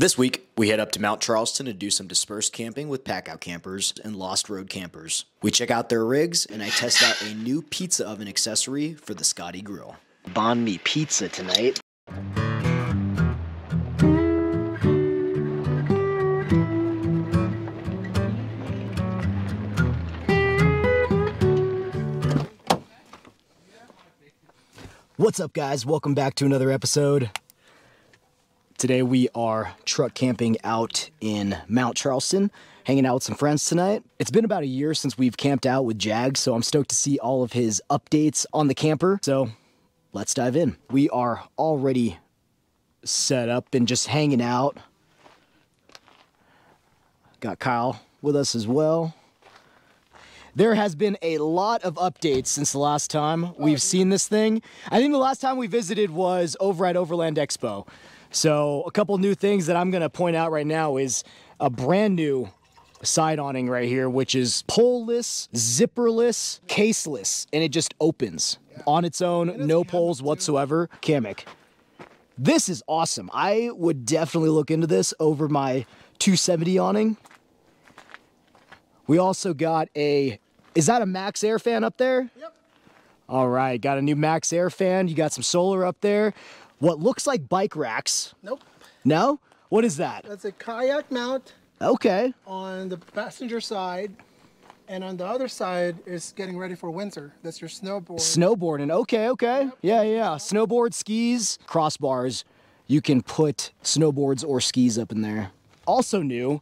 This week, we head up to Mount Charleston to do some dispersed camping with Packout campers and Lost Road campers. We check out their rigs, and I test out a new pizza oven accessory for the Skotti Grill. Banh mi pizza tonight. What's up, guys? Welcome back to another episode. Today we are truck camping out in Mount Charleston, hanging out with some friends tonight. It's been about a year since we've camped out with Jag, so I'm stoked to see all of his updates on the camper. So let's dive in. We are already set up and just hanging out. Got Kyle with us as well. There has been a lot of updates since the last time we've seen this thing. I think the last time we visited was over at Overland Expo. So a couple new things that I'm gonna point out right now is a brand new side awning right here, which is poleless, zipperless, caseless, and it just opens on its own, no poles whatsoever. Kamek. This is awesome. I would definitely look into this over my 270 awning. We also got a, is that a Max Air fan up there? Yep. All right, got a new Max Air fan. You got some solar up there. What looks like bike racks. Nope. No? What is that? That's a kayak mount Okay. on the passenger side, and on the other side is getting ready for winter. That's your snowboard. Snowboarding. Okay, okay. Yeah, yeah. Snowboard, skis, crossbars. You can put snowboards or skis up in there. Also new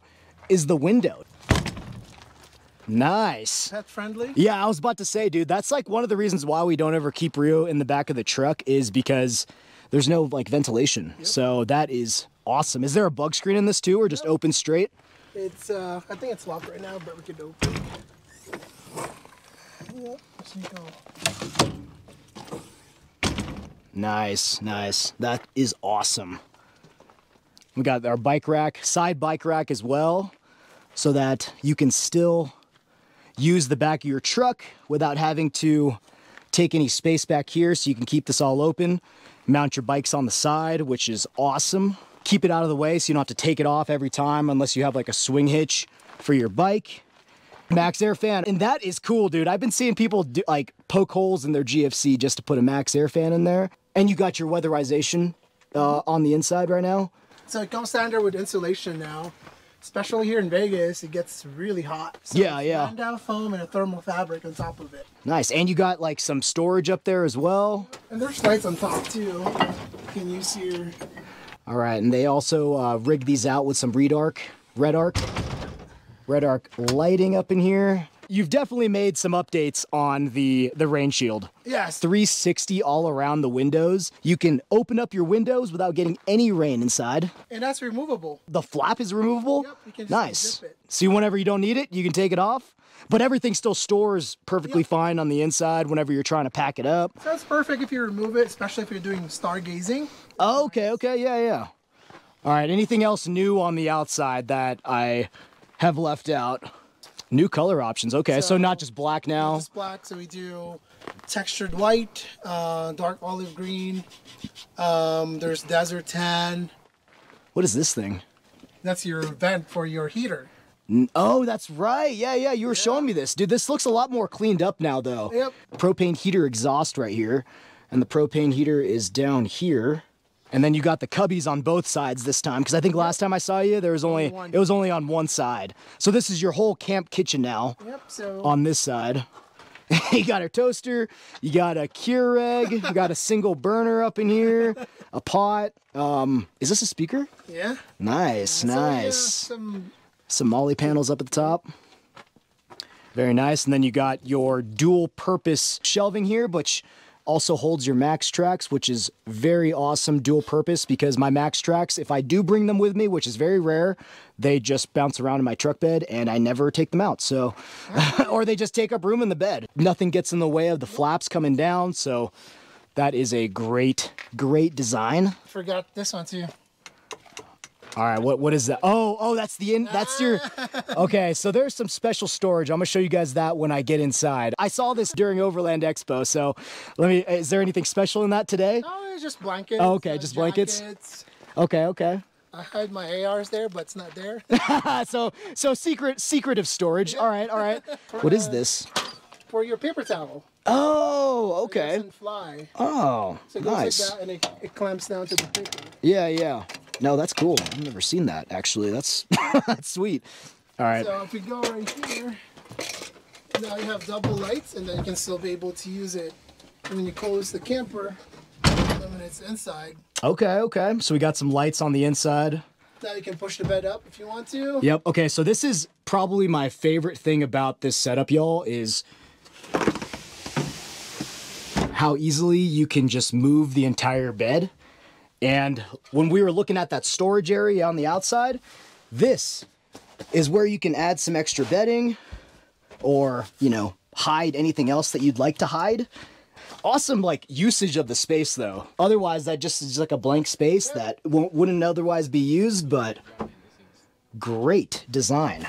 is the window. Nice. Pet friendly. Yeah, I was about to say, dude, that's like one of the reasons why we don't ever keep Rio in the back of the truck is because there's no like ventilation. So that is awesome. Is there a bug screen in this too, or just open straight? It's uh, I think it's locked right now, but we could open. it. Yep. Nice, nice. That is awesome. We got our bike rack, side bike rack as well, so that you can still use the back of your truck without having to take any space back here so you can keep this all open. Mount your bikes on the side, which is awesome. Keep it out of the way so you don't have to take it off every time unless you have like a swing hitch for your bike. Max Air fan, and that is cool, dude. I've been seeing people do, like poke holes in their GFC just to put a Max Air fan in there. And you got your weatherization uh, on the inside right now. So it comes standard with insulation now. Especially here in Vegas, it gets really hot. So Yeah, yeah. Landau foam and a thermal fabric on top of it. Nice, and you got like some storage up there as well. And there's lights on top too. Can you can use your All right, and they also uh, rigged these out with some red arc, red arc, red arc lighting up in here. You've definitely made some updates on the the rain shield. yes. 360 all around the windows. You can open up your windows without getting any rain inside. And that's removable. The flap is removable. Yep, you can just nice. See, whenever you don't need it, you can take it off. But everything still stores perfectly Yep. fine on the inside whenever you're trying to pack it up. So it's perfect if you remove it, especially if you're doing stargazing. Oh, okay, okay, yeah, yeah. All right, anything else new on the outside that I have left out? New color options. Okay, so, So- not just black now. It's black, so we do textured white, uh, dark olive green. Um, there's desert tan. What is this thing? That's your vent for your heater. Oh, that's right. Yeah, yeah, you were showing me this. Dude, this looks a lot more cleaned up now though. Yep. Propane heater exhaust right here. And the propane heater is down here. And then you got the cubbies on both sides this time because I think last time I saw you there was only one. it was only on one side. So this is your whole camp kitchen now. Yep. So on this side. you got a toaster, you got a Keurig, you got a single burner up in here, a pot. Um, is this a speaker? yeah. Nice, So, yeah, nice. some Some MOLLE panels up at the top. Very nice. And then you got your dual purpose shelving here, which also holds your MAXTRAX, which is very awesome dual purpose because my MAXTRAX, if I do bring them with me, which is very rare, they just bounce around in my truck bed and I never take them out. So, or they just take up room in the bed. Nothing gets in the way of the flaps coming down. So, that is a great, great design. forgot this one too. All right, what what is that? Oh, oh, that's the in. That's your. Okay, so there's some special storage. I'm gonna show you guys that when I get inside. I saw this during Overland Expo, so let me. Is there anything special in that today? Oh, it's just blankets. Oh, okay, uh, just blankets? jackets. Okay, okay. I hide my ARs there, but it's not there. so so secret secretive storage. All right, all right. What is this? For your paper towel. Oh, It okay. doesn't fly. Oh, So it goes nice. like that and it, it clamps down to the paper. Yeah, yeah. No, that's cool. I've never seen that actually. That's that's sweet. All right. So if we go right here, now you have double lights and then you can still be able to use it when you close the camper when it's inside. Okay, okay. So we got some lights on the inside. Now you can push the bed up if you want to. Yep. Okay, so this is probably my favorite thing about this setup, y'all, is how easily you can just move the entire bed. And when we were looking at that storage area on the outside, this is where you can add some extra bedding or, you know, hide anything else that you'd like to hide. Awesome, like usage of the space though. Otherwise, that just is like a blank space that wouldn't otherwise be used, but great design.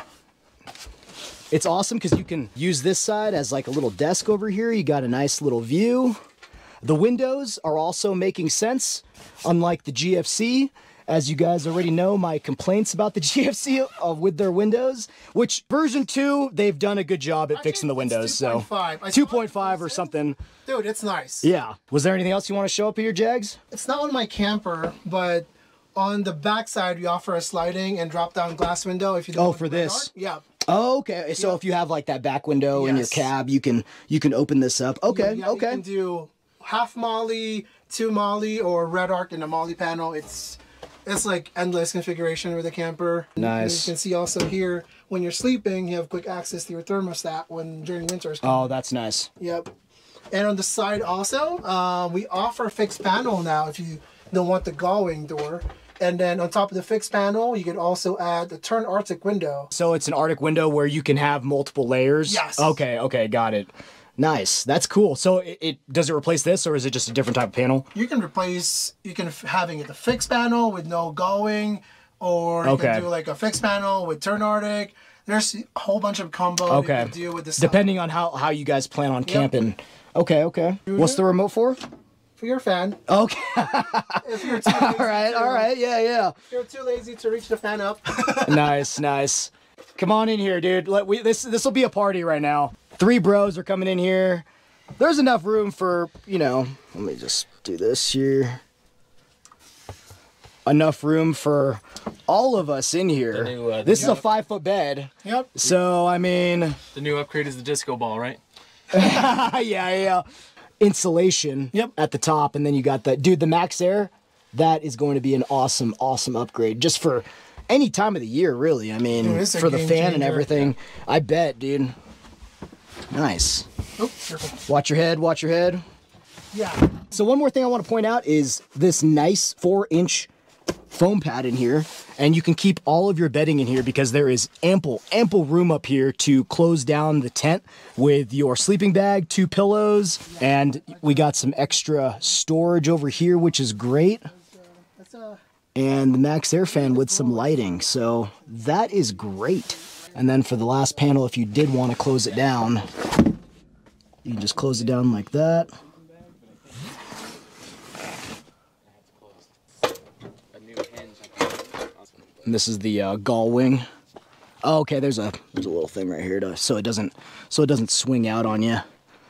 It's awesome because you can use this side as like a little desk over here. You got a nice little view. The windows are also making sense, unlike the GFC. As you guys already know, my complaints about the GFC uh, with their windows, which version 2, they've done a good job at fixing the windows. So 2.5. I saw it 2.5 or something. Dude, it's nice. Yeah. Was there anything else you want to show up here, Jags? It's not on my camper, but on the back side we offer a sliding and drop down glass window if you don't Oh, for this? art. Yeah. Oh, okay. So if you have like that back window in your cab, you can you can open this up. Okay, Yeah, You okay. can do half MOLLE, two MOLLE, or red arc in the MOLLE panel. It's it's like endless configuration with the camper. And Nice. you can see also here when you're sleeping, you have quick access to your thermostat when during winters. Oh, that's nice. Yep. And on the side also, uh, we offer fixed panel now if you don't want the gullwing door. And then on top of the fixed panel, you can also add the turn Arctic window. So it's an Arctic window where you can have multiple layers. Yes. Okay. Okay. Got it. Nice. That's cool. So it, it does it replace this, or is it just a different type of panel? You can replace, you can having it a fixed panel with no going or you Okay. can do like a fixed panel with turn Arctic. There's a whole bunch of combo Okay. you do with this. Depending on how how you guys plan on camping. Okay. Okay. What's the remote for? for your fan. Okay. If you're too all right. to, All right. Yeah. Yeah. If you're too lazy to reach the fan up. nice, nice. Come on in here, dude. Let we this this will be a party right now. Three bros are coming in here. There's enough room for, you know, let me just do this here. Enough room for all of us in here. new, uh, the this is new- a five foot bed. yep. So I mean, The new upgrade is the disco ball, right? yeah, yeah. Insulation Yep. at the top, and then you got that. dude, the Max Air. That is going to be an awesome, awesome upgrade just for any time of the year, really. I mean, Dude, for the game fan and changer. everything. I bet, dude. Nice. Oh, careful. Watch your head. Watch your head. Yeah. So one more thing I want to point out is this nice four inch foam pad in here and you can keep all of your bedding in here because there is ample ample room up here to close down the tent with your sleeping bag two pillows and we got some extra storage over here which is great and the max air fan with some lighting so that is great and then for the last panel if you did want to close it down you can just close it down like that And this is the uh, gull wing. Oh, okay, there's a there's a little thing right here to so it doesn't so it doesn't swing out on you.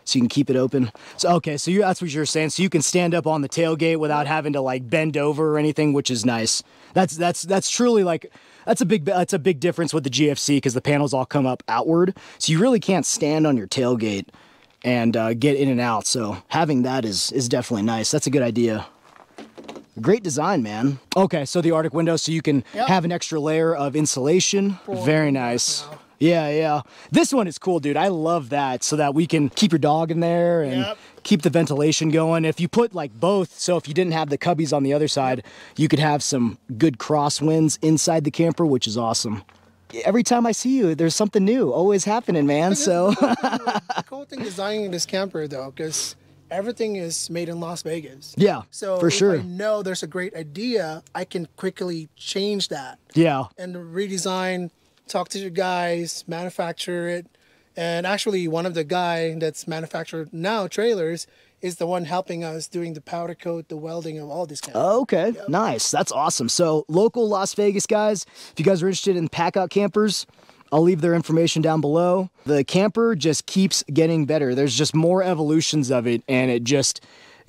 So you can keep it open. So okay, so you that's what you're saying. So you can stand up on the tailgate without having to like bend over or anything, which is nice. That's that's that's truly like that's a big that's a big difference with the GFC because the panels all come up outward. So you really can't stand on your tailgate and uh, get in and out. So having that is is definitely nice. That's a good idea. Great design, man. Okay, so the Arctic window, so you can Yep. have an extra layer of insulation. Very nice. Yeah, yeah. This one is cool, dude. I love that so that we can keep your dog in there and Yep. keep the ventilation going. If you put like both, so if you didn't have the cubbies on the other side, you could have some good crosswinds inside the camper, which is awesome. Every time I see you, there's something new always happening, man. So the cool thing designing this camper though, because everything is made in Las Vegas. yeah, So for if sure. I know there's a great idea, I can quickly change that Yeah. and redesign, talk to your guys, manufacture it. And actually, one of the guy that's manufactured now trailers, is the one helping us doing the powder coat, the welding of all this kind. Okay, nice. That's awesome. So, local Las Vegas guys, if you guys are interested in pack out campers, I'll leave their information down below. The camper just keeps getting better. There's just more evolutions of it, and it just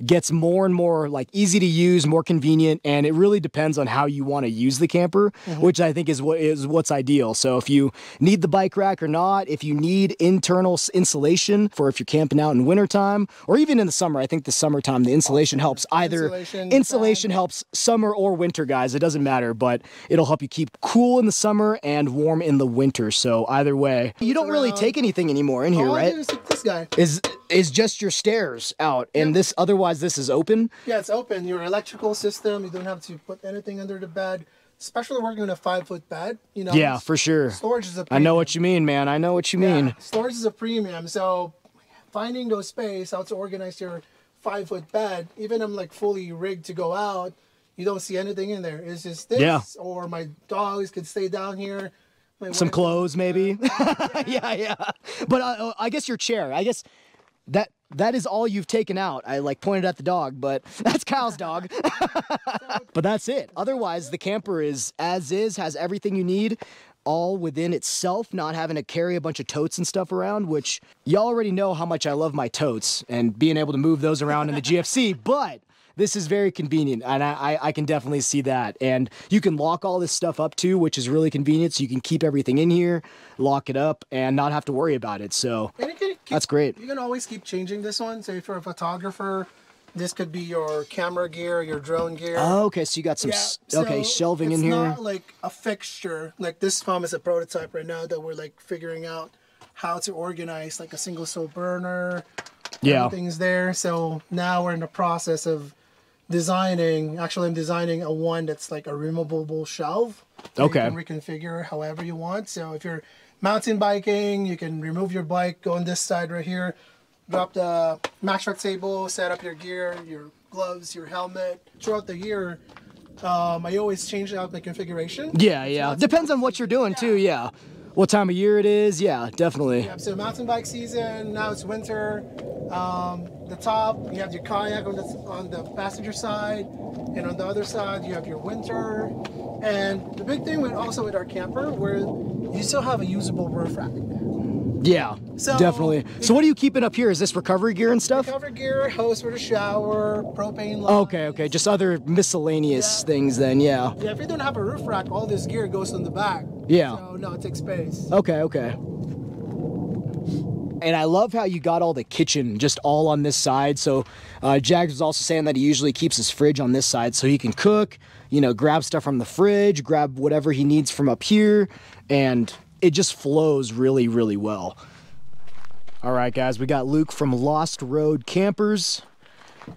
gets more and more like easy to use, more convenient, and it really depends on how you want to use the camper, mm-hmm. which I think is what is what's ideal. So if you need the bike rack or not, if you need internal insulation for if you're camping out in wintertime or even in the summer, I think the summertime the insulation helps either Insulation, insulation helps summer or winter guys. It doesn't matter, but it'll help you keep cool in the summer and warm in the winter. So either way, you don't really take anything anymore in here, All right? is this guy. Is is just your stairs out and this otherwise this is open? Yeah, it's open. Your electrical system, you don't have to put anything under the bed. Especially working on a five foot bed, you know. Yeah, for sure. Storage is a I premium. know what you mean, man. I know what you mean. Yeah, storage is a premium. So finding those space, how to organize your five foot bed, even I'm like fully rigged to go out, you don't see anything in there. It's just this, Yeah. or my dogs could stay down here. My Some wife- clothes maybe. yeah, yeah. But uh, I guess your chair. I guess that that is all you've taken out. I like pointed at the dog, but that's Kyle's dog. but that's it. Otherwise, the camper is as is, has everything you need, all within itself, not having to carry a bunch of totes and stuff around, which y'all already know how much I love my totes and being able to move those around in the GFC, but this is very convenient and I, I, can definitely see that and you can lock all this stuff up too which is really convenient so you can keep everything in here lock it up and not have to worry about it so can keep, That's great. You can always keep changing this one. So if you're a photographer, this could be your camera gear, your drone gear. oh, okay so you got some Yeah, s- okay so shelving in here. it's not like a fixture. Like this foam is a prototype right now that we're like figuring out how to organize like a single soul burner. yeah Things there. So now we're in the process of designing. Actually, I'm designing a one that's like a removable shelf. Okay. You can reconfigure however you want. So if you're mountain biking, you can remove your bike, go on this side right here, drop the max truck table, set up your gear, your gloves, your helmet. Throughout the year, um, I always change out the configuration. yeah yeah depends on what you're doing too yeah what time of year it is yeah definitely Yeah, so mountain bike season. Now it's winter. Um, the top, you have your kayak on the on the passenger side, and on the other side you have your winter. And the big thing with also with our camper, where you still have a usable roof rack. yeah So- definitely so what are you keeping up here is this recovery gear and stuff Recovery gear, hose for the shower, propane. Line. okay okay just other miscellaneous Yeah. things then yeah Yeah, if you don't have a roof rack, all this gear goes in the back. Yeah. So no, it takes space. Okay, okay. And I love how you got all the kitchen just all on this side. So uh, Jags was also saying that he usually keeps his fridge on this side so he can cook, you know, grab stuff from the fridge, grab whatever he needs from up here, and it just flows really, really well. All right, guys, we got Luke from Lost Road Campers.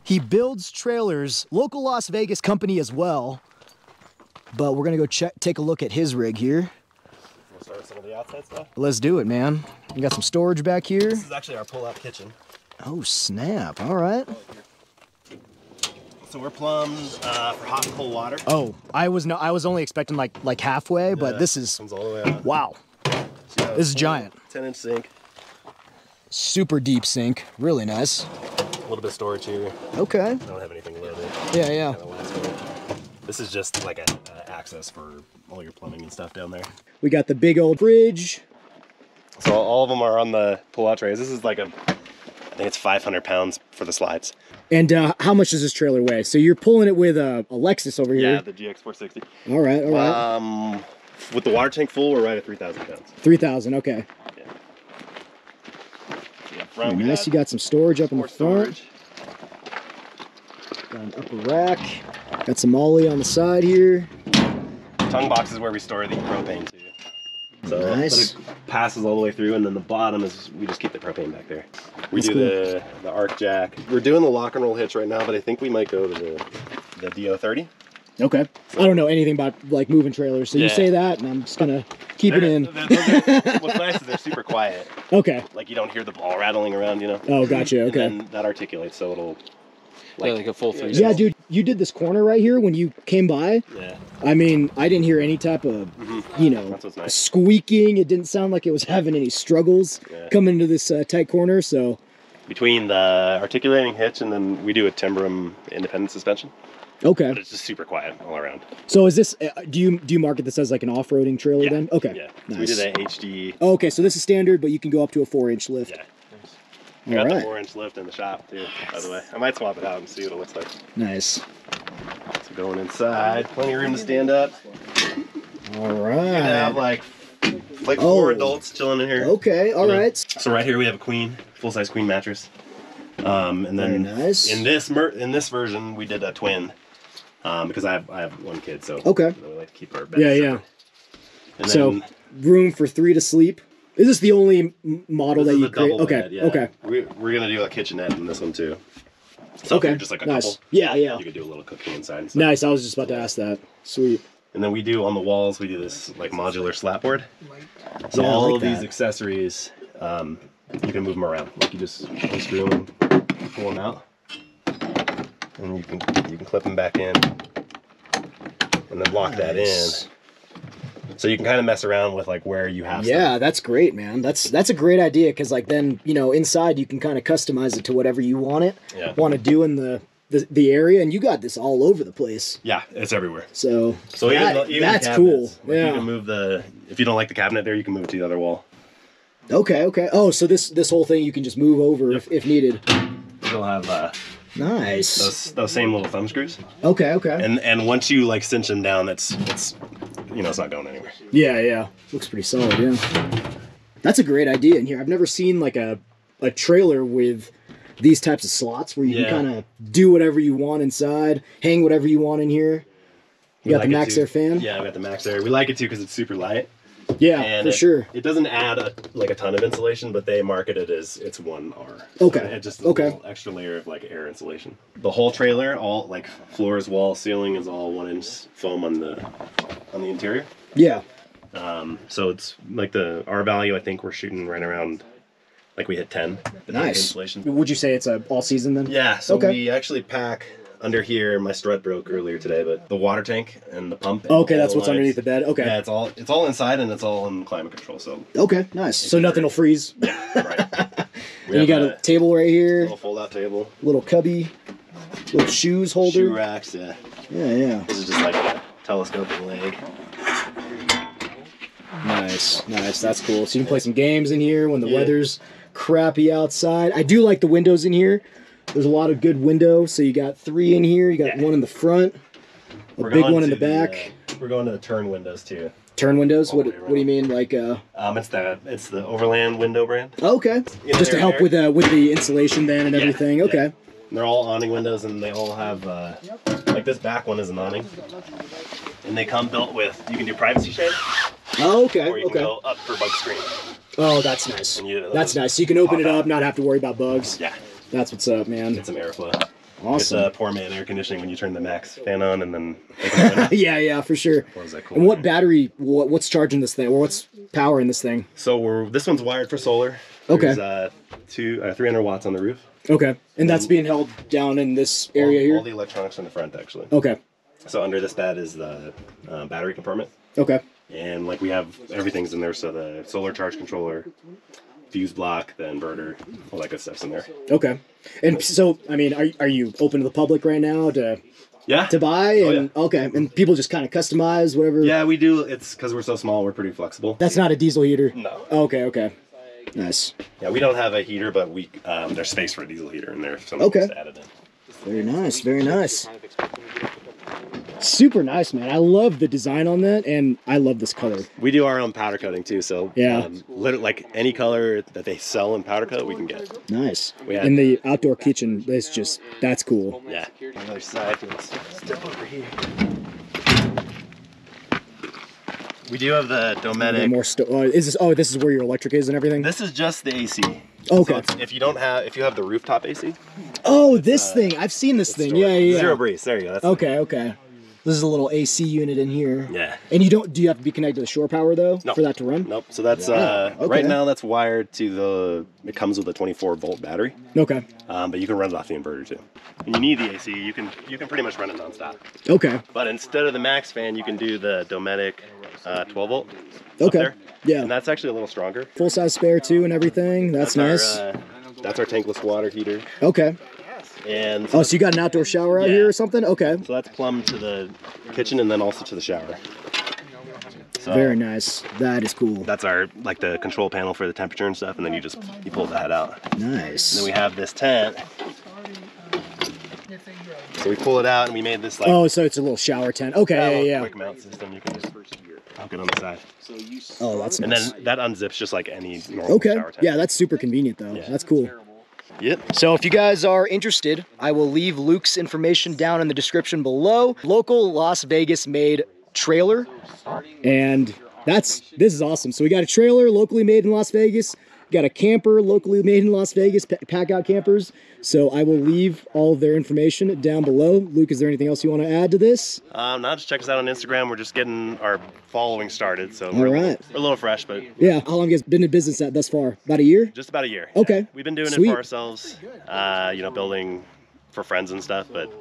He builds trailers, local Las Vegas company as well. But we're gonna go check, take a look at his rig here. Start some of the outside stuff. Let's do it, man. We got some storage back here. This is actually our pull-out kitchen. Oh, snap. All right. So we're plumbed uh, for hot and cold water. Oh, I was no I was only expecting like like halfway, but this is comes all the way out. wow. So, This is giant. 10 inch sink. Super deep sink. Really nice. A little bit of storage here. Okay. I don't have anything loaded. Yeah, yeah. Kinda last minute. This is just like a, uh, access for all your plumbing and stuff down there. We got the big old fridge. So all of them are on the pull-out trays. This is like a, I think it's 500 pounds for the slides. And uh, how much does this trailer weigh? So you're pulling it with a, a Lexus over here. Yeah, the GX460. all right, all right. Um, with the water tank full, we're right at 3,000 pounds. Three thousand. Okay. Yeah. Yeah, front, nice. got You got some storage up in the front. storage. Got an upper rack. Got some ollie on the side here. tongue box is where we store the propane too. So Nice. but it passes all the way through, and then the bottom is we just keep the propane back there. We That's do cool. the the arc jack. We're doing the lock and roll hitch right now, but I think we might go to the the DO30. Okay. I don't know anything about like moving trailers, so you say that, and I'm just gonna keep it They're- in. they're- those are- what's nice is they're super quiet. Okay. Like you don't hear the ball rattling around, you know. Oh, gotcha. And Okay. then that articulates, so it'll Like, like a full three. Yeah, dude, you did this corner right here when you came by. yeah. I mean, I didn't hear any type of, you know, nice. squeaking. It didn't sound like it was having any struggles Yeah. coming into this uh, tight corner. So between the articulating hitch and then we do a Timbren independent suspension. Okay. But it's just super quiet all around. So is this? Uh, do you do you market this as like an off-roading trailer Yeah. then? Okay. Yeah. So we Nice. did a HD. Oh, okay, so this is standard, but you can go up to a four-inch lift. Yeah. I got All the four inch lift in the shop too, by the way. I might swap it out and see what it looks like. Nice. So going inside, plenty of room to stand up. All We have right. like like four Oh. adults chilling in here. Okay. All Yeah. right. So right here we have a queen, full size queen mattress. Um, and then nice. in this mer- in this version we did a twin. Um, because I have I have one kid, so Okay. we like to keep our bed. Yeah, yeah. And So then room for three to sleep. Is this the only model this that is you a create? Okay. bed, yeah. Okay. We, we're gonna do a kitchenette in this one too. So Okay. just like a nice. couple, Yeah. Yeah. you could do a little cooking inside. And. Nice. I was just about to ask that. Sweet. and then we do on the walls we do this like modular slat board. So Yeah, all like of these accessories, um, you can move them around. Like you just unscrew them, pull them out, and you can you can clip them back in, and then lock that in. So you can kind of mess around with like where you have. Yeah, that's great, man. That's that's a great idea because like then you know inside you can kind of customize it to whatever you want it Yeah. want to do in the, the the area, and you got this all over the place. Yeah, it's everywhere. So So that- even, even that's cabinets, cool. like, You can move the if you don't like the cabinet there, you can move it to the other wall. Okay. Okay. Oh, so this this whole thing you can just move over if, if needed. You'll have uh, Nice. those those same little thumb screws, Okay. Okay. and and once you like cinch them down, it's it's you know it's not going anywhere. Yeah. Yeah. Looks pretty solid. Yeah. That's a great idea in here. I've never seen like a a trailer with these types of slots where you Yeah. can kind of do whatever you want inside, hang whatever you want in here. You We got like the Max. Air fan. Yeah, we got the Max Air. We like it too because it's super light. Yeah, and for it, sure. It doesn't add a, like a ton of insulation, but they market it as it's one R. Okay. it just a Okay. little extra layer of like air insulation. The whole trailer, all like floors, wall, ceiling, is all one inch foam on the on the interior. Yeah. Um, so it's like the R value. I think we're shooting right around like we hit ten. Nice. Insulation. Would you say it's a all season then? Yeah, so Okay. we actually pack under here. My strut broke earlier today, but the water tank and the pump. and Okay, that's what's lines- underneath the bed. Okay. Yeah, it's all it's all inside and it's all in climate control. So Okay, nice. So nothing will freeze. right. And you got a table right here, little fold-out table, little cubby, little shoes holder. shoe racks. Yeah, Yeah, yeah. this is just like a telescoping leg. Nice, nice. That's cool. So you can play some games in here when the Yeah. weather's crappy outside. I do like the windows in here. There's a lot of good windows. So you got three in here. You got Yeah. one in the front, a We're big one in the back. uh, we're going to the turn windows too. Turn windows. What all the What do you mean? Like, uh, Um, it's the it's the Overland window brand. okay, You know, just to help there. with uh with the insulation then and Yeah, everything. Okay. And they're all awning windows, and they all have uh, like this back one is an awning, and they come built with you can do privacy shade, Oh, okay. or you Okay. can go up for bug screen. Oh, that's nice. You- That's nice. So you can open it up, not have to worry about bugs. Yeah, That's what's up, man. get some airflow. Awesome. It's uh, poor man air conditioning when you turn the max fan on and then. open yeah, yeah, for sure. What is that cool? And what battery? What, what's charging this thing? Or what's powering this thing? So we're this one's wired for solar. Okay. There's, uh, two uh, 300 watts on the roof. Okay, and that's being held down in this area all, here. All the electronics in the front actually. Okay, So under this bed is the uh, battery compartment, okay, and like we have everything's in there. So the solar charge controller, fuse block, the inverter, all that good stuff's in there. okay. And so, I mean, are are you open to the public right now to Yeah. to buy? Oh, And okay, and people just kind of customize whatever. Yeah, we do. It's because we're so small. We're pretty flexible. That's not a diesel heater. No. Okay, okay. Nice. Yeah, we don't have a heater, but we um, there's space for a diesel heater in there. If Okay. it in. Very nice. Very nice. Super nice, man. I love the design on that, and I love this color. We do our own powder coating too. So Yeah. um, lit- like any color that they sell in powder coat, we can get. Nice. We had- And the outdoor kitchen, that's just that's cool. Yeah. On the other side, step over here. We do have the The Dometic. more sto- oh, is this? Oh, this is where your electric is and everything. This is just the AC. Okay. So if you don't have, if you have the rooftop AC, oh, this thing. I've seen this thing. Yeah, yeah. yeah. Zero breeze. There you go. That's Okay, okay. This is a little AC unit in here. Yeah. And you don't? Do you have to be connected to the shore power though No. for that to run? Nope. So that's Wow, uh, okay. right now that's wired to the. It comes with a 24 volt battery, Okay. um, but you can run it off the inverter too. When you need the AC, you can you can pretty much run it nonstop. Okay. But instead of the max fan, you can do the Dometic uh, 12 volt. Okay. Yeah. And that's actually a little stronger. Full size spare too and everything. That's, our, nice. uh, that's our tankless water heater. Okay. And Oh, so you got an outdoor shower out Yeah. here or something? Okay. so that's plumbed to the kitchen and then also to the shower. So Very nice. That is cool. That's our like the control panel for the temperature and stuff, and then you just you pull that out. Nice. then we have this tent. So we pull it out and we made this like Oh, so it's a little shower tent. Okay, yeah, yeah. quick mount system. You can just hook it on the side, Oh, that's and nice. then that unzips just like any normal Okay. shower tent. Yeah, that's super convenient though. Yeah. That's cool. Yep. So if you guys are interested, I will leave Luke's information down in the description below. Local Las Vegas made trailer. And that's this is awesome. So we got a trailer locally made in Las Vegas. Got a camper locally made in Las Vegas, pack out campers. So I will leave all of their information down below. Luke, is there anything else you want to add to this? Um, now just check us out on Instagram. We're just getting our following started, so we're, a little- right. we're a little fresh, but Yeah. How long has been in business at thus far? About a year? just about a year. Okay. We've been doing it for ourselves, uh, you know, building for friends and stuff, but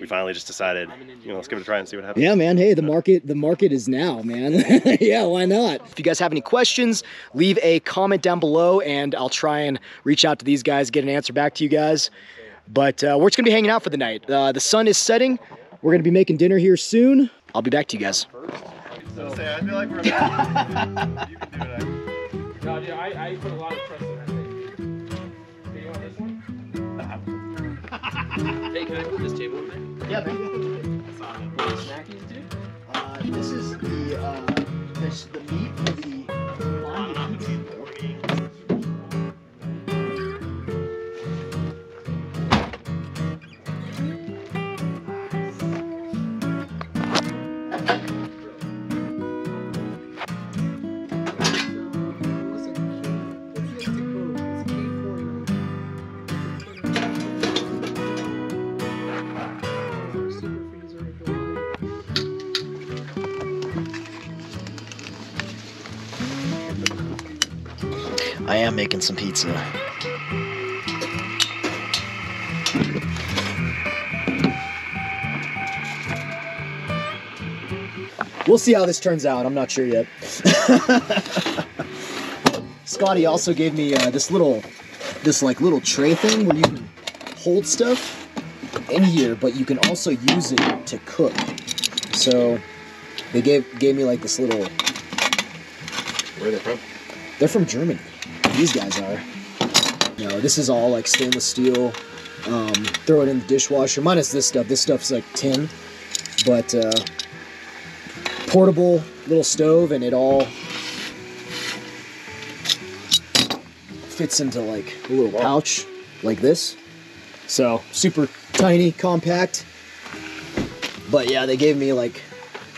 we finally just decided, you know, let's give it a try and see what happens. Yeah, man. Hey, the market the market is now, man. yeah, why not? If you guys have any questions, leave a comment down below, and I'll try and reach out to these guys, get an answer back to you guys. But uh, we're just gonna be hanging out for the night. Uh, the sun is setting. We're gonna be making dinner here soon. I'll be back to you guys. I feel like we're you can do it. No, dude, I, I put a lot of trust hey, can I put this table in there? Yeah, man. Snackies, dude? Uh, this is the uh, making some pizza. We'll see how this turns out. I'm not sure yet. Skotti also gave me uh, this little, this like little tray thing where you can hold stuff in here, but you can also use it to cook. So they gave gave me like this little. Where are they from? They're from Germany. These guys are. You know, this is all like stainless steel. Um, throw it in the dishwasher. Minus this stuff. This stuff's like tin, but uh, portable little stove, and it all fits into like a little pouch like this. So super tiny, compact. But yeah, they gave me like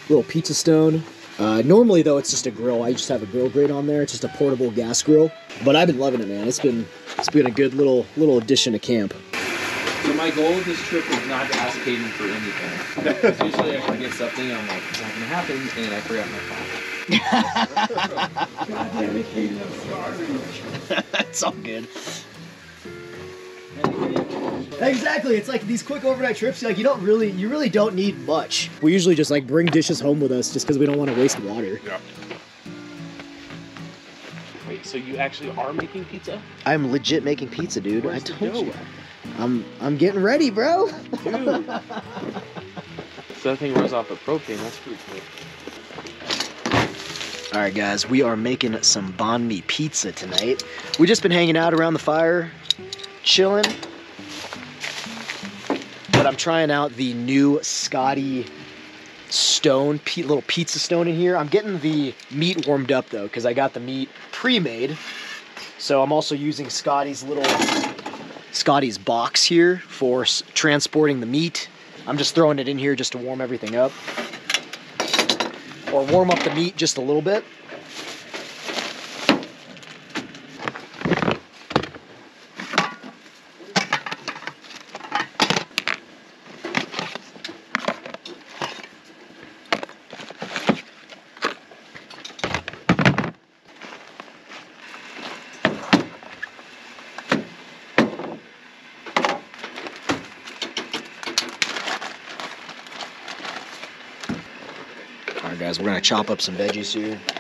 a little pizza stone. Uh, normally though, it's just a grill. I just have a grill grate on there. It's just a portable gas grill. But I've been loving it, man. It's been it's been a good little little addition to camp. So my goal of this trip was not to ask Kaden for anything. usually I forget something, I'm like, it's not gonna happen, and I forgot my phone. God damn it, Kaden. it's all good. Exactly. It's like these quick overnight trips. Like you don't really, you really don't need much. We usually just like bring dishes home with us, just because we don't want to waste water. Yeah. Wait, so you actually are making pizza? I'm legit making pizza, dude. Where's I told you. I'm I'm getting ready, bro. Dude. so that thing runs off of propane, that's pretty cool. All right, guys, we are making some banh mi pizza tonight. We just been hanging out around the fire, chilling. But I'm trying out the new Skotti stone, little pizza stone in here. I'm getting the meat warmed up though, because I got the meat pre-made. So I'm also using Skotti's little Skotti's box here for transporting the meat. I'm just throwing it in here just to warm everything up or warm up the meat just a little bit. Guys, we're gonna chop up some veggies here.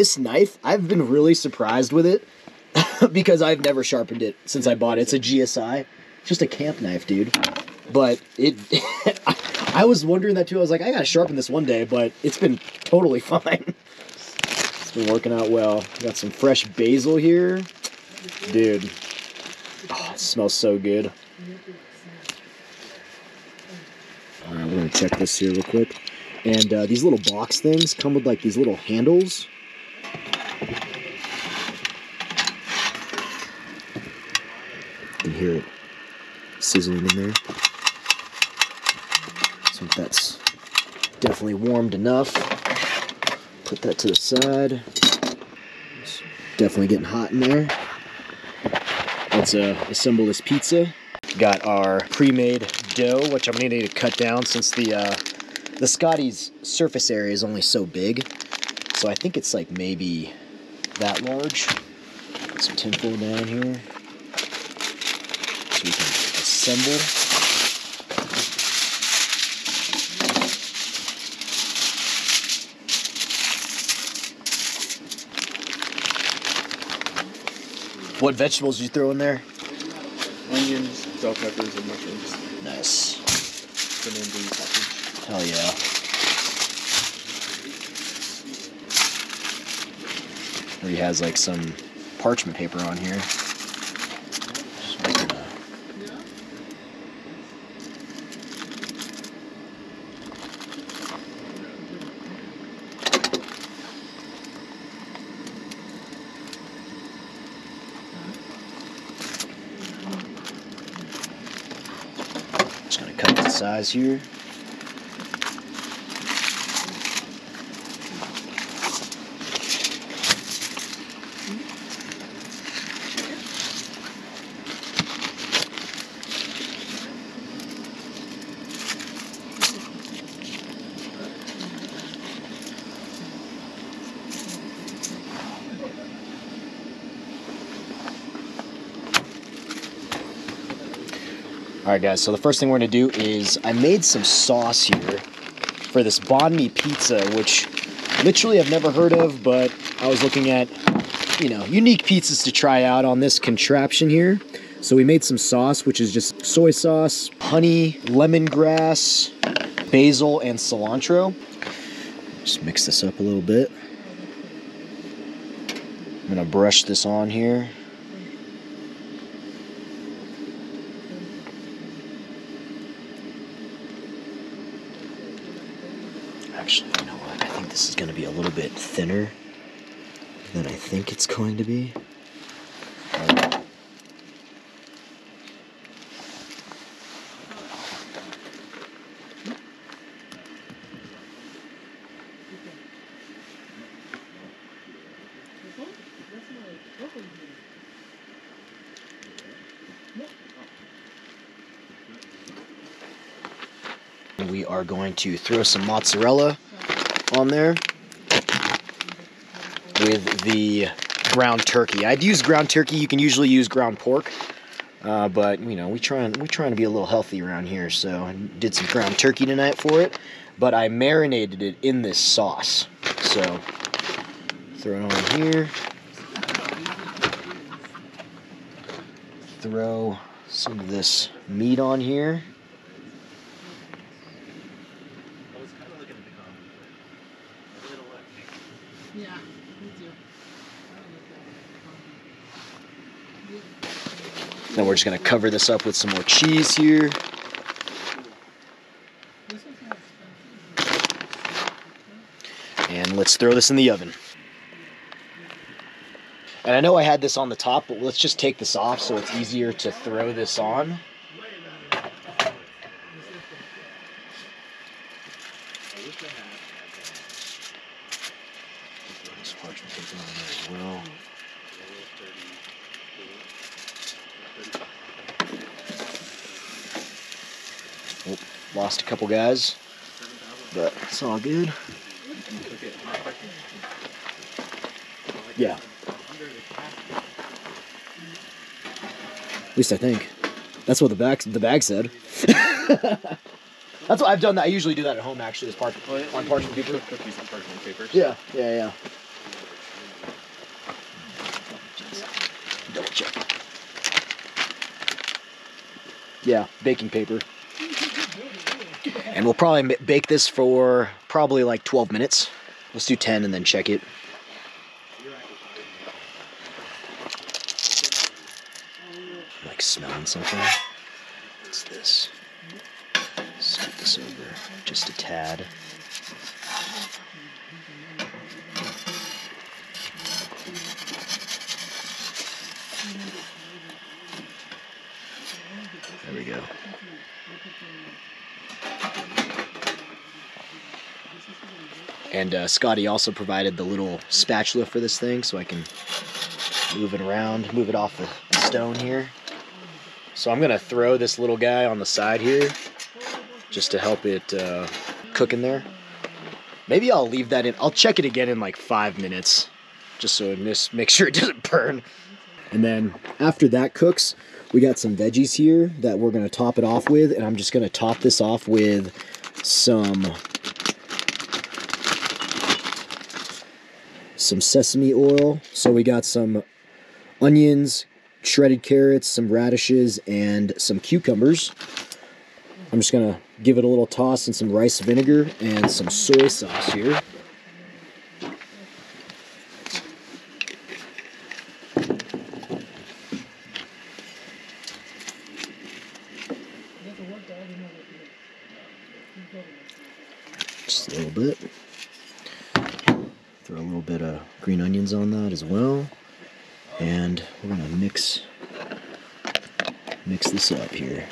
This knife, I've been really surprised with it because I've never sharpened it since I bought it. It's a GSI, just a camp knife, dude. But it, I was wondering that too. I was like, I gotta sharpen this one day, but it's been totally fine. It's been working out well. Got some fresh basil here, dude. Oh, it smells so good. All right, we're gonna check this here real quick. And uh, these little box things come with like these little handles. You can hear it sizzling in there. So that's definitely warmed enough. Put that to the side. It's definitely getting hot in there. Let's uh, assemble this pizza. Got our pre-made dough, which I'm gonna need to cut down since the uh, the Skotti's surface area is only so big. So I think it's like maybe that large. Put some tinfoil down here. So we can assemble. What vegetables did you throw in there? Onions, bell peppers, and mushrooms. Nice. Hell yeah. He has like some parchment paper on here. So we're gonna- Just gonna size here. All right, guys. So the first thing we're gonna do is I made some sauce here for this banh mi pizza, which literally I've never heard of, but I was looking at, you know, unique pizzas to try out on this contraption here. So we made some sauce, which is just soy sauce, honey, lemongrass, basil, and cilantro. Just mix this up a little bit. I'm gonna brush this on here. Actually, you know what? I think this is going to be a little bit thinner than I think it's going to be. We are going to throw some mozzarella on there with the ground turkey. I'd use ground turkey. You can usually use ground pork, uh, but you know we trying we trying to be a little healthy around here. So I did some ground turkey tonight for it, but I marinated it in this sauce. So throw it on here. Throw some of this meat on here. Then we're just gonna cover this up with some more cheese here. And let's throw this in the oven. And I know I had this on the top, but let's just take this off so it's easier to throw this on. couple guys, but it's all good. Yeah. At least I think. That's what the bag the bag said. That's what I've done. That I usually do that at home actually, is part well, oh, on parchment paper. Cookies on parchment paper. Yeah, yeah, yeah. Double check. Yeah, baking paper. And we'll probably bake this for probably like 12 minutes. Let's do 10 and then check it. Like smelling something. What's this? Scoot this over just a tad. There we go. And uh, Skotti also provided the little spatula for this thing so I can move it around, move it off the stone here. So I'm gonna throw this little guy on the side here just to help it uh, cook in there. Maybe I'll leave that in. I'll check it again in like five minutes just so it miss, make sure it doesn't burn. And then after that cooks, we got some veggies here that we're gonna top it off with, and I'm just gonna top this off with some some sesame oil. So we got some onions, shredded carrots, some radishes, and some cucumbers. I'm just gonna give it a little toss in some rice vinegar and some soy sauce here. Just a little bit. Throw a little bit of green onions on that as well. And we're gonna mix mix this up here.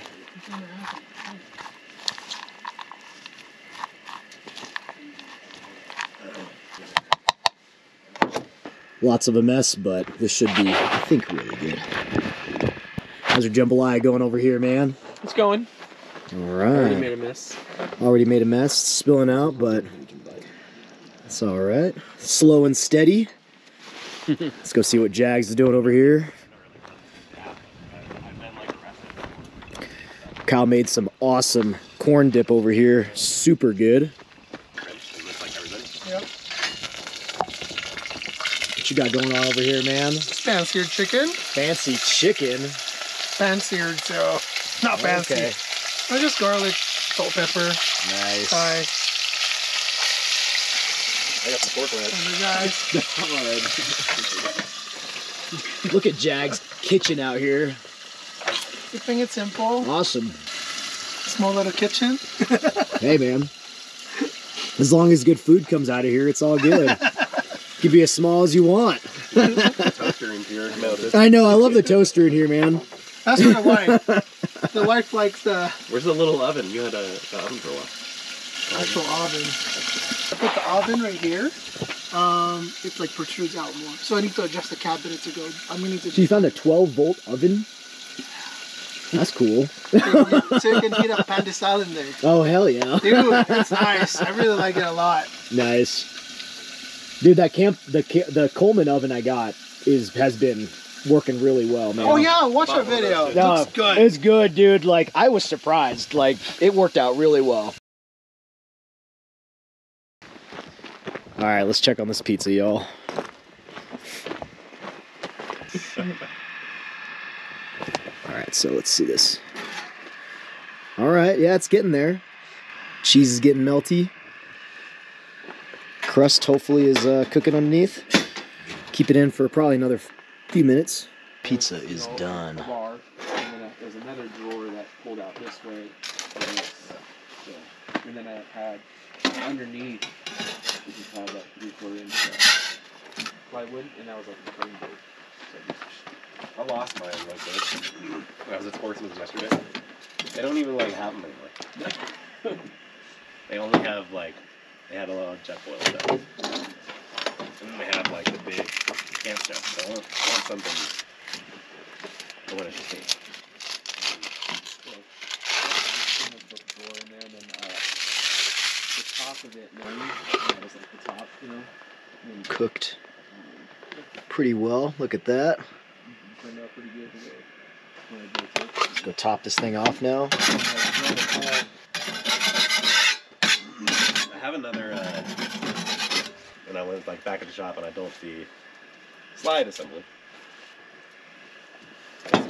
Lots of a mess, but this should be, I think, really good. How's your jambalaya going over here, man? It's going. All right. Already made a mess. Already made a mess, spilling out, but it's all right. Slow and steady. Let's go see what Jags is doing over here. Kyle made some awesome corn dip over here. Super good. Yep. What you got going on over here, man? Fancier chicken. Fancy chicken. Fancier, so not fancy. Okay. No, just garlic, salt, pepper, Nice. Thai. I got some pork ranch. And the guys Look at Jags' kitchen out here. keeping it simple. Awesome. Small little kitchen. Hey, man. As long as good food comes out of here, it's all good. Can be as small as you want. Toaster in here. Melted. I know. I love the toaster in here, man. That's for the wife. the wife likes the Where's the little oven? You had a, the oven for a while. Actual oven. I put the oven right here. Um, it like protrudes out more. So I need to adjust the cabinet to go. I'm gonna need to So you found a 12 volt oven? That's cool. so you can heat up pan de sal in there. Oh hell yeah! Dude, it's nice. I really like it a lot. Nice, dude. That camp, the the Coleman oven I got is has been working really well, man. Oh yeah, watch our video. It No, looks good. It's good, dude. Like I was surprised. Like it worked out really well. All right, let's check on this pizza, y'all. All right, so let's see this. All right, yeah, it's getting there. Cheese is getting melty. Crust hopefully is uh, cooking underneath. Keep it in for probably another few minutes. Pizza is done. Bar, and then there's another drawer that pulled out this way. And, it's, uh, and then I had underneath, we just had that three quarter inch uh, plywood, and that was like a frame board. So I lost mine like this when I was at Sportsman's yesterday. They don't even like have them anymore. they only have like they had a lot of Jetboil stuff, and then they have like the big camp stuff. So I want, I want something. I want it to see. So, in the book drawer in there, and then uh, the top of it, man, that was like the top, you know. And then, Cooked pretty well. Look at that. Let's go top this thing off now. I have another. Uh, I went like back at the shop and I built the slide assembly.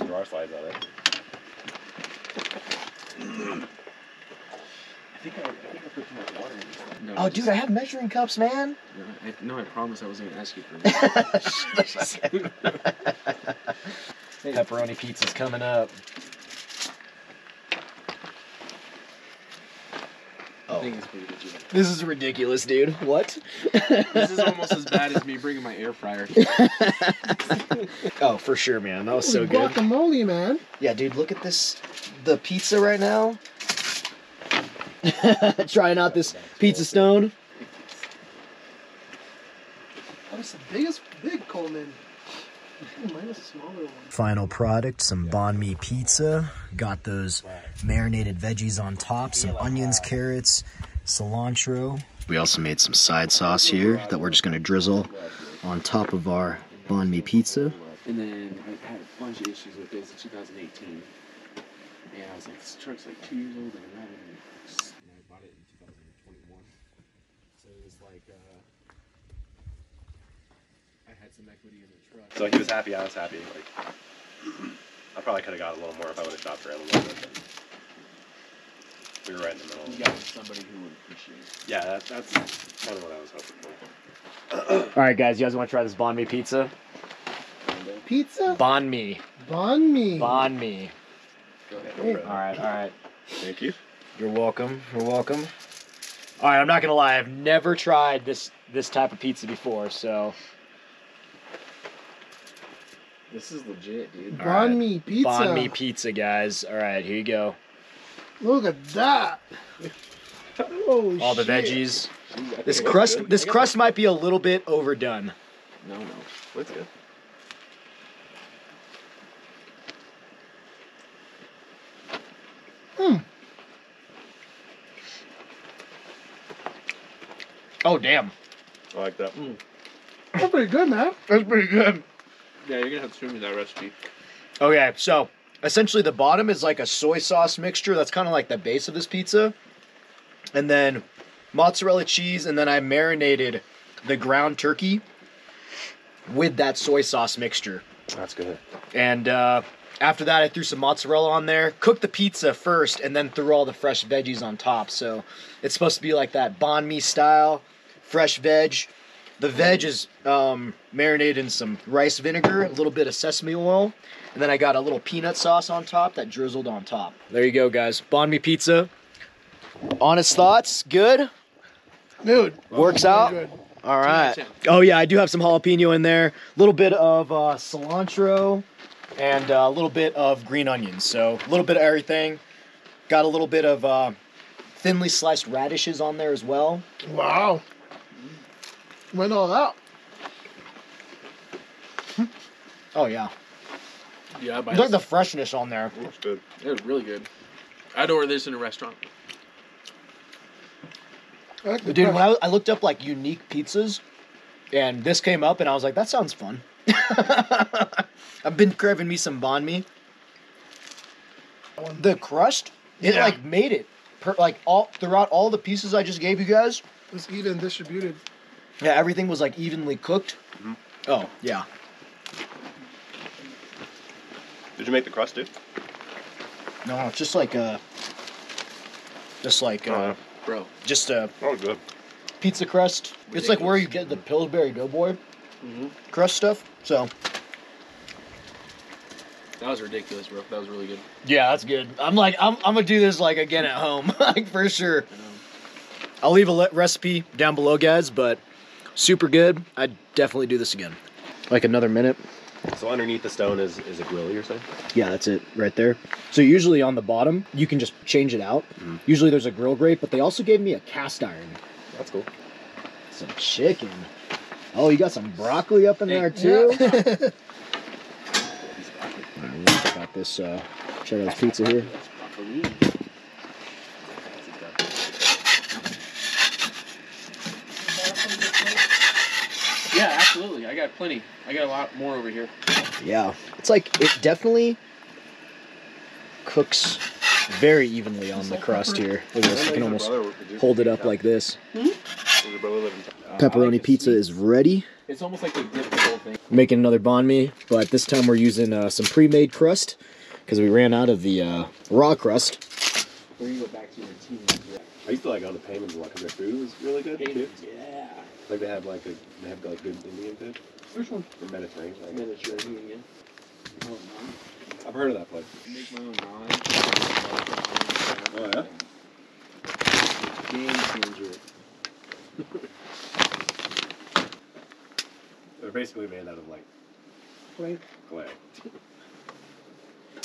drawer slides on it. I think I, I think I put too much water in this thing. No, Oh, I dude, I have measuring cups, man. No, I, no, I promise I wasn't gonna ask you for Pepperoni pizza's coming up. I think oh. it's pretty. This is ridiculous, dude. What? This is almost as bad as me bringing my air fryer. Oh, for sure, man. That was so Holy good. Guacamole, man. Yeah, dude, look at this. The pizza right now. Trying out this pizza stone. That's the biggest, big Coleman. Mine is a smaller one. Final product, some banh mi pizza. Got those marinated veggies on top, some onions, carrots, cilantro. We also made some side sauce here that we're just gonna drizzle on top of our banh mi pizza. And then I had a bunch of issues with this in 2018. And I was like, this truck's like two years old and I'm not even. And I bought it in 2021. So it was like, uh, I had some equity in the truck. So he was happy, I was happy. Like, I probably could have got a little more if I would have shopped around a little bit. But we were right in the middle. you got somebody who would appreciate it. Yeah, that, that's kind of what I was hoping for. All right, guys, you guys want to try this banh mi pizza? Pizza? Banh mi, Banh mi. banh mi. Go ahead. Hey. All right, all right. Thank you. You're welcome. You're welcome. All right, I'm not gonna lie. I've never tried this this type of pizza before, so This is legit, dude. Banh Alright. mi pizza. banh mi pizza, guys. All right, here you go. Look at that. Oh, All the shit. veggies. I think This crust, good. this crust might be a little bit overdone. No, no. Looks good. Hmm. Oh damn, I like that. That's pretty good, man. that's pretty good. Yeah, you're gonna have to show me that recipe. Okay, so essentially the bottom is like a soy sauce mixture. That's kind of like the base of this pizza, and then mozzarella cheese, and then I marinated the ground turkey with that soy sauce mixture. That's good. And uh, after that, I threw some mozzarella on there, cooked the pizza first, and then threw all the fresh veggies on top. So it's supposed to be like that banh mi style, fresh veg. The veg is um, marinated in some rice vinegar, a little bit of sesame oil, and then I got a little peanut sauce on top that drizzled on top. There you go, guys. Banh mi pizza. Honest thoughts? Good? Dude. Works really out? good. All right. 10. Oh yeah, I do have some jalapeno in there. A little bit of uh, cilantro and uh, a little bit of green onions. So a little bit of everything. Got a little bit of uh, thinly sliced radishes on there as well. Wow. Went all out. Oh yeah, Yeah, I buy look the freshness on there. It Looks good. It was really good. I'd order this in a restaurant. I like the Dude, crust. when I, I looked up like unique pizzas, and this came up, and I was like, that sounds fun. I've been craving me some banh mi. The crust, it Yeah. like made it per, like all throughout all the pieces I just gave you guys. It's eaten distributed. Yeah, everything was like evenly cooked. Oh yeah, Did you make the crust too? no, it's just like uh, just like uh, Bro. just a Oh, good. pizza crust. It's like where you get the Pillsbury Doughboy Mhm. crust stuff. So That was ridiculous, bro. That was really good. yeah, that's good. I'm like I'm, I'm gonna do this like again at home, like for sure. I'll leave a le- recipe down below, guys. But super good. I'd definitely do this again. Like another minute. So underneath the stone is, is a grill, you're saying? Yeah, that's it right there. So usually on the bottom, you can just change it out. Mhm. Usually there's a grill grate, but they also gave me a cast iron. That's cool. Some chicken. Oh, you got some broccoli up in there too. Yeah. Alright, we'll check out this. Uh, check out this pizza here. Yeah, absolutely. I got plenty. I got a lot more over here. Yeah, it's like it definitely cooks very evenly on the crust here. Look at this. You can almost hold it up like this. Does your brother live in I like Pepperoni pizza is ready. It's almost like they dip the whole thing. Making another banh mi, but this time we're using uh, some pre-made crust because we ran out of the uh, raw crust. Where you go back to your routine. I used to like go the Payman's a lot because their food was really good too. Yeah. Like they have like a they have like good Indian food Which one? or Mediterranean. Like, Mediterranean. Oh, I've heard of that place. naan. Make my own naan. Oh, yeah? Game changer. They're basically made out of like Right. clay.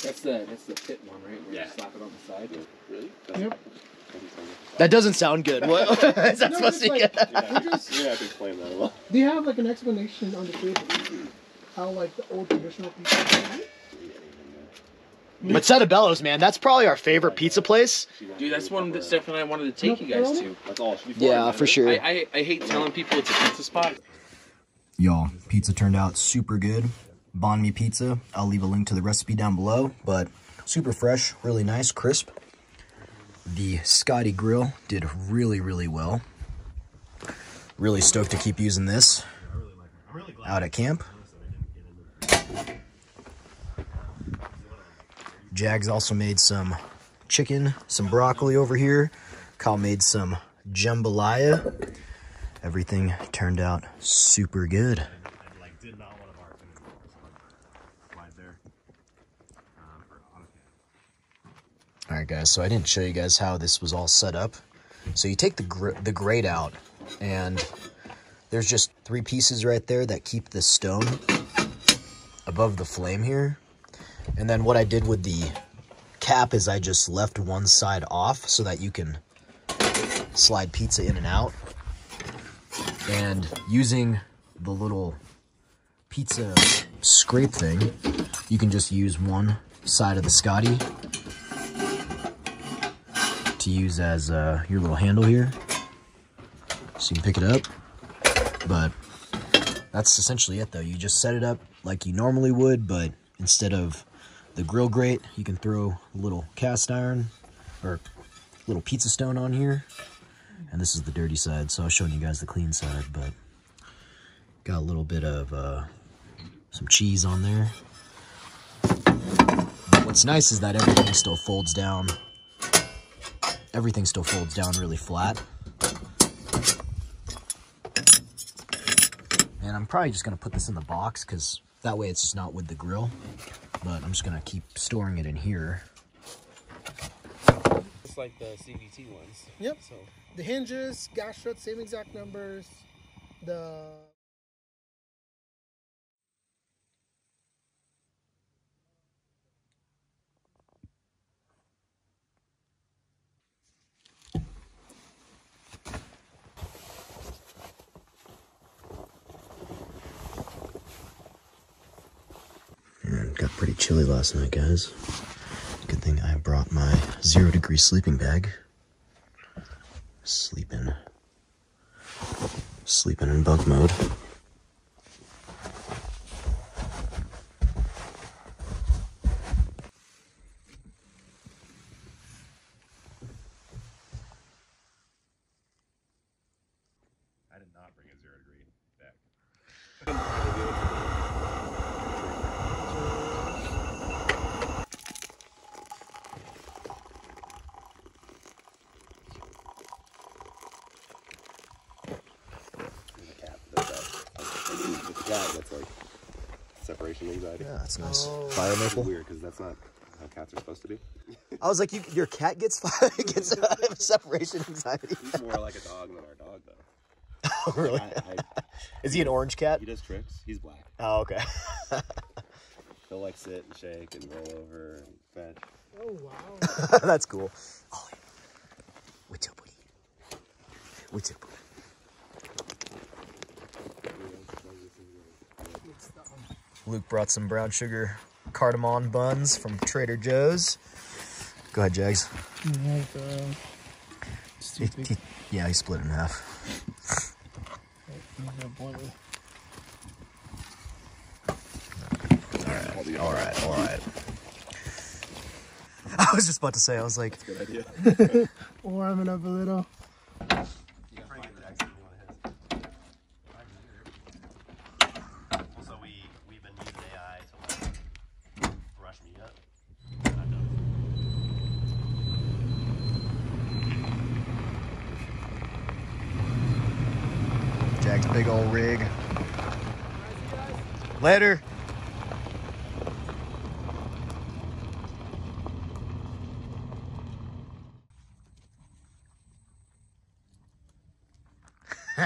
That's the that's the pit one, right? Where Yeah. you slap it on the side. Really? Yep. That doesn't sound good. What is that No, supposed to be? like- Yeah, We're just- you have to explain that a lot. Do you have like an explanation on the table? How like the old traditional pizza? But Bellows, man, that's probably our favorite pizza place. Dude, that's one that Steph and I wanted to take you guys to. That's all. Yeah, for sure. I, I, I hate telling people it's a pizza spot. Y'all, pizza turned out super good. Banh mi pizza. I'll leave a link to the recipe down below, but super fresh, really nice, crisp. The Skotti grill did really, really well. Really stoked to keep using this out at camp. Jags also made some chicken, some broccoli over here. Kyle made some jambalaya. Everything turned out super good. Like, did not want to bark anymore. So, right there. Um, for AutoCAD. All right, guys. So I didn't show you guys how this was all set up. So you take the gr- the grate out, and there's just three pieces right there that keep the stone above the flame here. And then what I did with the cap is I just left one side off so that you can slide pizza in and out. And using the little pizza scrape thing, you can just use one side of the Skotti to use as uh, your little handle here. So you can pick it up. But that's essentially it though. You just set it up like you normally would, but instead of the grill grate, you can throw a little cast iron or little pizza stone on here. And this is the dirty side, so I was showing you guys the clean side, but got a little bit of uh, some cheese on there. What's nice is that everything still folds down everything still folds down really flat. And I'm probably just gonna put this in the box because that way it's just not with the grill. But I'm just gonna keep storing it in here. It's like the CVT ones. Yep. So The hinges, gas struts, same exact numbers. The Yeah, it got pretty chilly last night, guys. Good thing I brought my zero degree sleeping bag. Sleeping. Sleeping in bug mode. I did not bring a zero degree deck. There's a cat that does that. With the cat, that's like separation anxiety. Yeah, that's nice. Oh. Fire It's maple. weird because that's not how cats are supposed to be. I was like, you, your cat gets gets uh, separation anxiety. He's more like a dog than our dog, though. Oh, really? I, I, Is he an orange cat? he does tricks. He's black. Oh, okay. He'll like sit and shake and roll over and fetch. oh wow. That's cool. Oh, Ollie, what's up, buddy? What's up? Luke brought some brown sugar cardamom buns from Trader Joe's. Go ahead, Jags. He- he- yeah, he split it in half. All right, all right. I was just about to say, I was like, Good idea. Warming up a little. big old rig. Later. All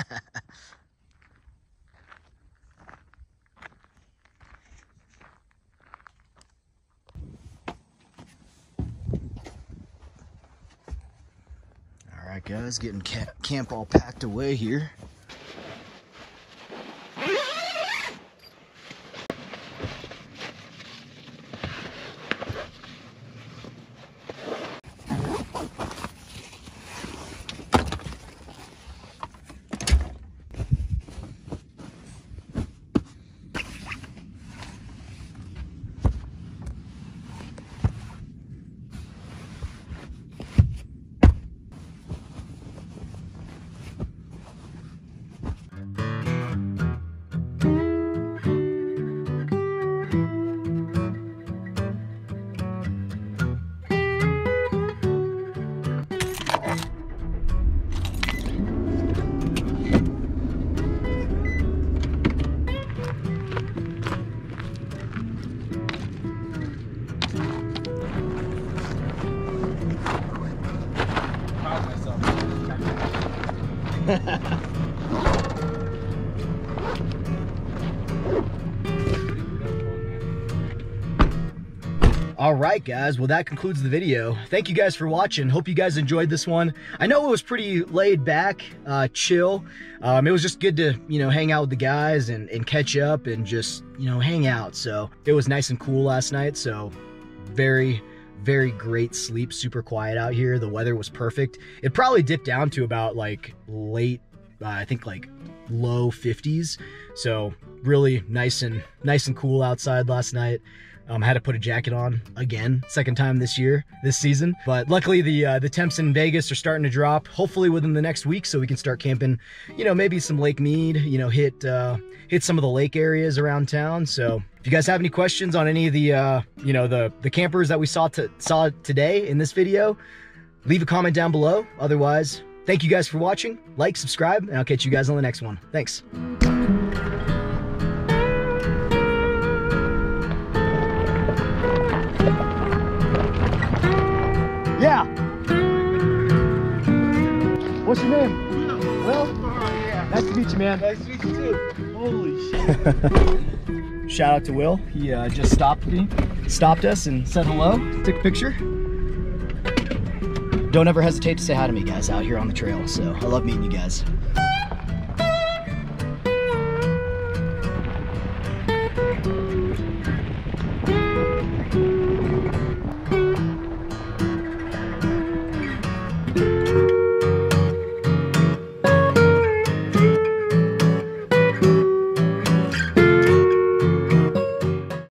right, guys, getting ca- camp all packed away here. Right, guys. Well, that concludes the video. Thank you guys for watching. Hope you guys enjoyed this one. I know it was pretty laid back, uh, chill. Um, it was just good to, you know, hang out with the guys and, and catch up and just, you know, hang out. So it was nice and cool last night. So very, very great sleep. Super quiet out here. The weather was perfect. It probably dipped down to about like late, uh, I think like low 50s. So really nice and nice and cool outside last night. Um, had to put a jacket on again, second time this year, this season. But luckily, the uh, the temps in Vegas are starting to drop. Hopefully, within the next week, so we can start camping. You know, maybe some Lake Mead. You know, hit uh, hit some of the lake areas around town. So, if you guys have any questions on any of the uh, you know the the campers that we saw to, saw today in this video, leave a comment down below. Otherwise, thank you guys for watching. Like, subscribe, and I'll catch you guys on the next one. Thanks. What's your name? Will? Nice to meet you, man. Nice to meet you too. Holy shit. Shout out to Will. He uh, just stopped me, stopped us, and said hello. Took a picture. Don't ever hesitate to say hi to me, guys, out here on the trail. So I love meeting you guys.